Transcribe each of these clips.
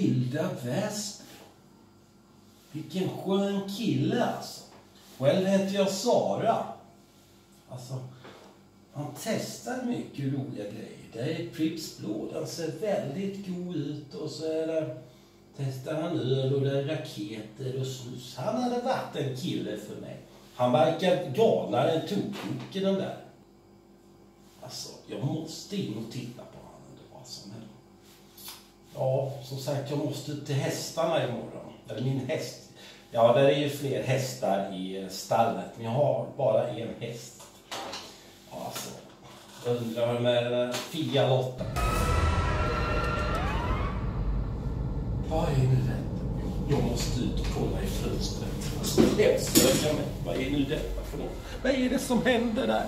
vilda Väst. Vilken skön kille alltså. Själv heter jag Sara. Alltså, han testar mycket roliga grejer. Det är Pripps blå, den ser väldigt god ut och så är det, testar han öl och det är raketer och snus. Han hade varit en kille för mig. Han verkar galnare än Tokroken den där. Alltså, jag måste in och titta på honom ändå alltså. Men, ja, som sagt, jag måste till hästarna imorgon. Eller min häst. Ja, där är ju fler hästar i eh, stallet, men jag har bara en häst. Ja, alltså, undrar med Fia Lotta. Vad är nu detta? Jag måste ut och kolla i fönstret. Alltså, hemsöka mig. Vad är nu detta för något? Vad är det som händer där?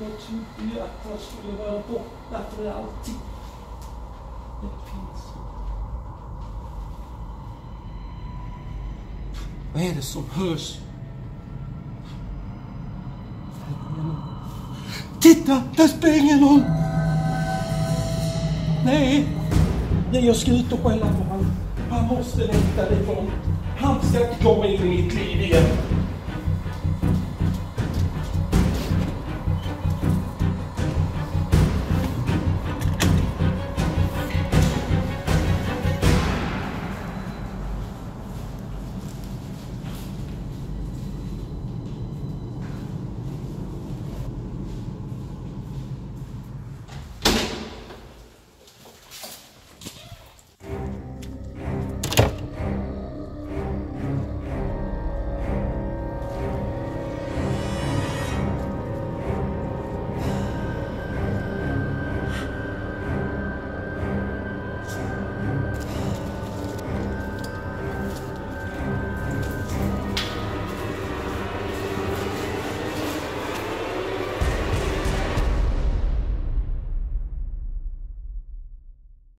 Jag trodde ju att han skulle vara borta för alltid. Det finns Vad är det som hörs? Titta! Där springer någon! Nej! Nej, jag ska ut och skälla på honom. Han måste längta ifrån. Han ska inte komma in i mitt liv igen.